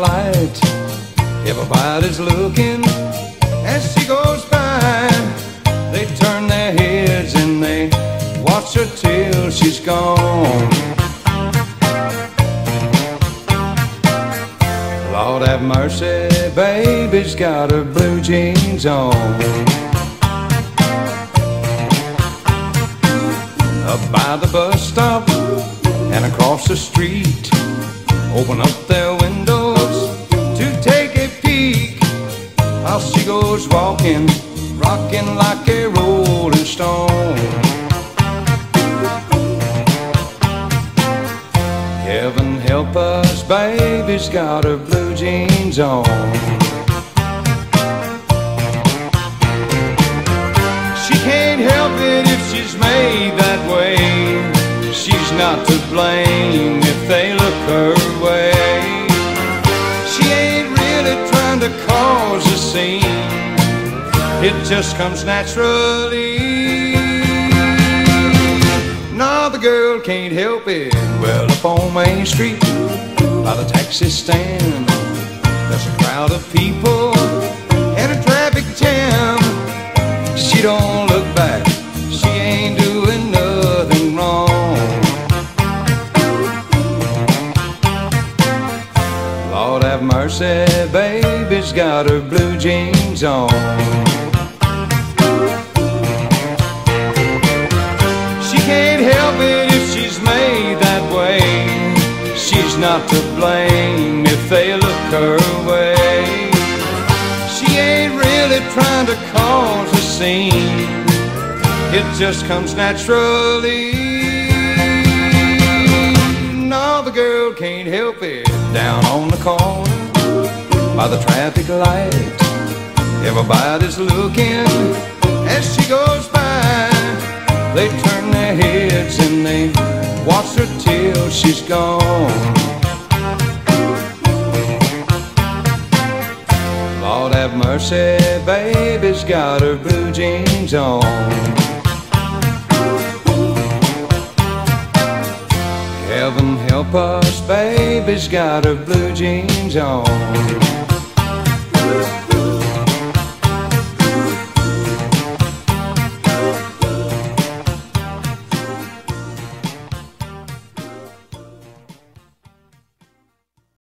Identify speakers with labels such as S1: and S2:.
S1: light. Everybody's looking as she goes by. They turn their heads and they watch her till she's gone. Lord have mercy, baby's got her blue jeans on. Up by the bus stop and across the street, open up their goes walking, rocking like a rolling stone. Heaven help us, baby's got her blue jeans on. She can't help it if she's made that way. She's not to blame It just comes naturally. Now the girl can't help it. Well, up on Main Street, by the taxi stand, there's a crowd of people and a traffic jam. She don't look back, she ain't doing nothing wrong. Lord have mercy, baby's got her blue jeans on. Not to blame if they look her way. She ain't really trying to cause a scene. It just comes naturally. No, the girl can't help it. Down on the corner by the traffic light, everybody's looking as she goes by. They turn their heads and they watch her till she's gone. Lord have mercy, baby's got her blue jeans on. Heaven help us, baby's got her blue jeans on.